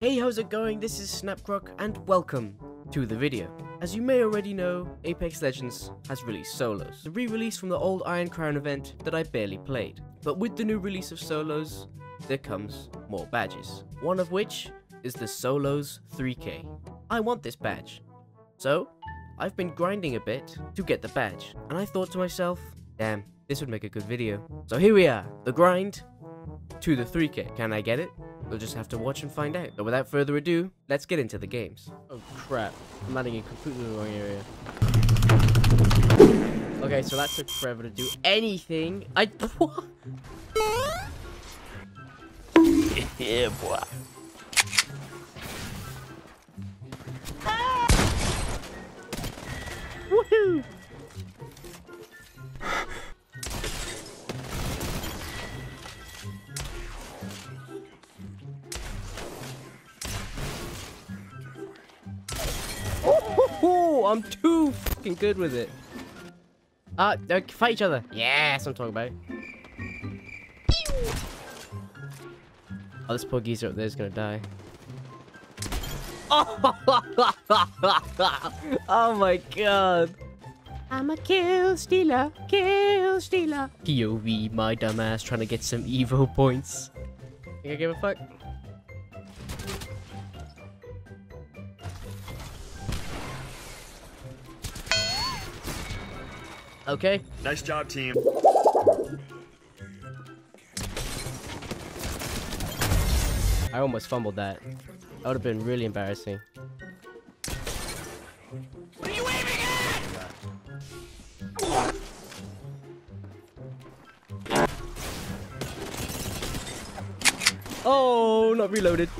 Hey, how's it going? This is Snapcroc and welcome to the video. As you may already know, Apex Legends has released Solos, the re-release from the old Iron Crown event that I barely played. But with the new release of Solos, there comes more badges. One of which is the Solos 3K. I want this badge. So, I've been grinding a bit to get the badge, and I thought to myself, damn, this would make a good video. So here we are, the grind to the 3K. Can I get it? We'll just have to watch and find out. But without further ado, let's get into the games. Oh crap, I'm landing in completely the wrong area. Okay, so that took forever to do anything. I... yeah, boy. Ah! Woohoo! I'm too fucking good with it. Uh, fight each other. Yes, I'm talking about. Oh, this poor geezer up there is gonna die. Oh, my god. I'm a kill stealer, kill stealer. POV, my dumbass trying to get some Evo points. Think I give a fuck? Okay. Nice job, team. I almost fumbled that. That would have been really embarrassing. What are you aiming at? Oh, not reloaded.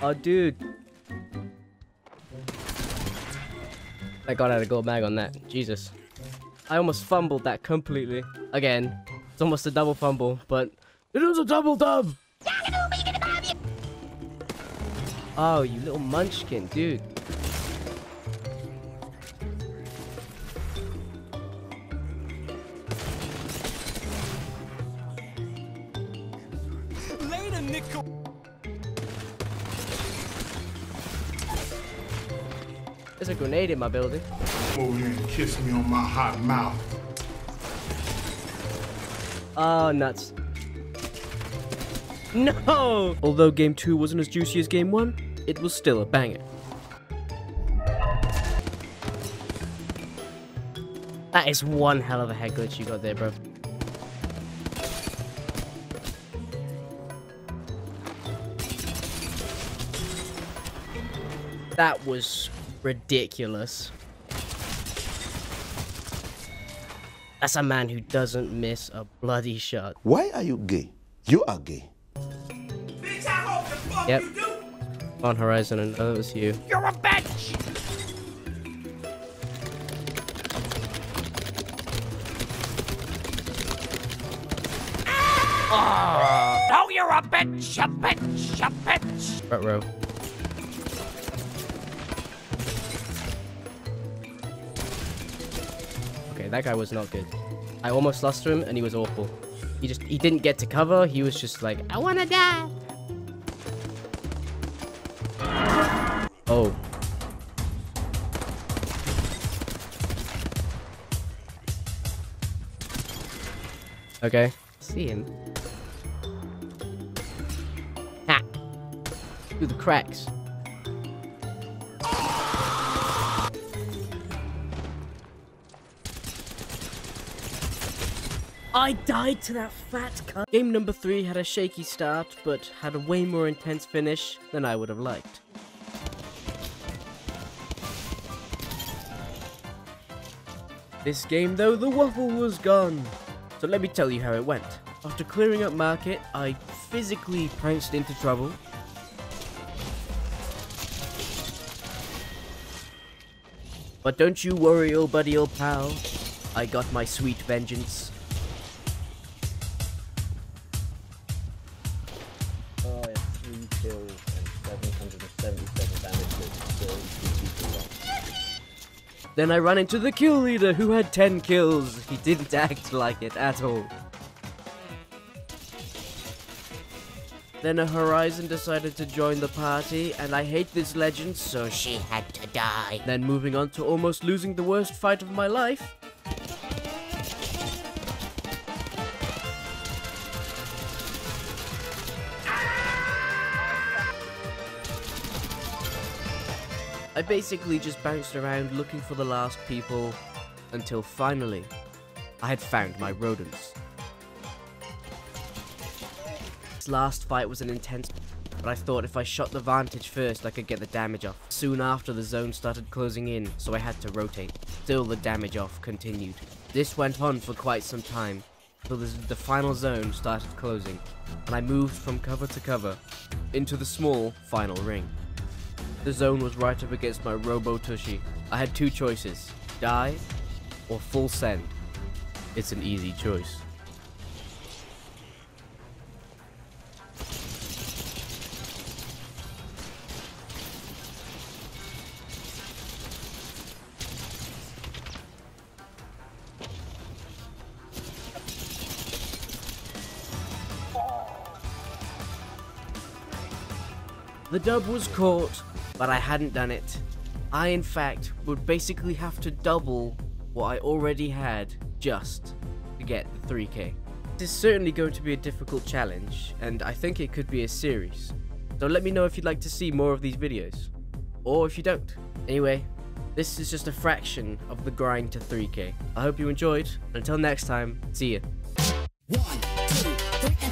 Oh, dude. I got out a gold mag on that. Jesus. I almost fumbled that completely. Again, it's almost a double fumble, but it was a double dub. Oh, you little munchkin, dude. Later, nickel. There's a grenade in my building. over here and kiss me on my hot mouth. Oh, nuts. No! Although game 2 wasn't as juicy as game 1, it was still a banger. That is one hell of a head glitch you got there, bro. That was ridiculous. That's a man who doesn't miss a bloody shot. Why are you gay? You are gay. Bitch, I hope the fuck Yep. you do. On Horizon, and oh, it was you. You're a bitch. Ah! Oh, you're a bitch, a bitch, a bitch. Front row. That guy was not good. I almost lost to him, and he was awful. He just, he didn't get to cover. He was just like, I wanna die. Oh. Okay. See him. Ha! Through the cracks. I died to that fat cunt. Game number three had a shaky start, but had a way more intense finish than I would have liked. This game though, the waffle was gone. So let me tell you how it went. After clearing up market, I physically pounced into trouble. But don't you worry, old buddy, old pal. I got my sweet vengeance. Then I ran into the kill leader who had 10 kills. He didn't act like it at all. Then a Horizon decided to join the party, and I hate this legend, so she had to die. Then moving on to almost losing the worst fight of my life. I basically just bounced around looking for the last people until finally I had found my rodents. This last fight was an intense but I thought if I shot the vantage first I could get the damage off. Soon after the zone started closing in so I had to rotate. Still the damage off continued. This went on for quite some time until the final zone started closing and I moved from cover to cover into the small final ring. The zone was right up against my Robo Tushy. I had two choices, die or full send. It's an easy choice. The dub was caught, but I hadn't done it. I in fact would basically have to double what I already had just to get the 3k. This is certainly going to be a difficult challenge and I think it could be a series, so let me know if you'd like to see more of these videos, or if you don't. Anyway, this is just a fraction of the grind to 3k. I hope you enjoyed, until next time, see ya. One, two, three,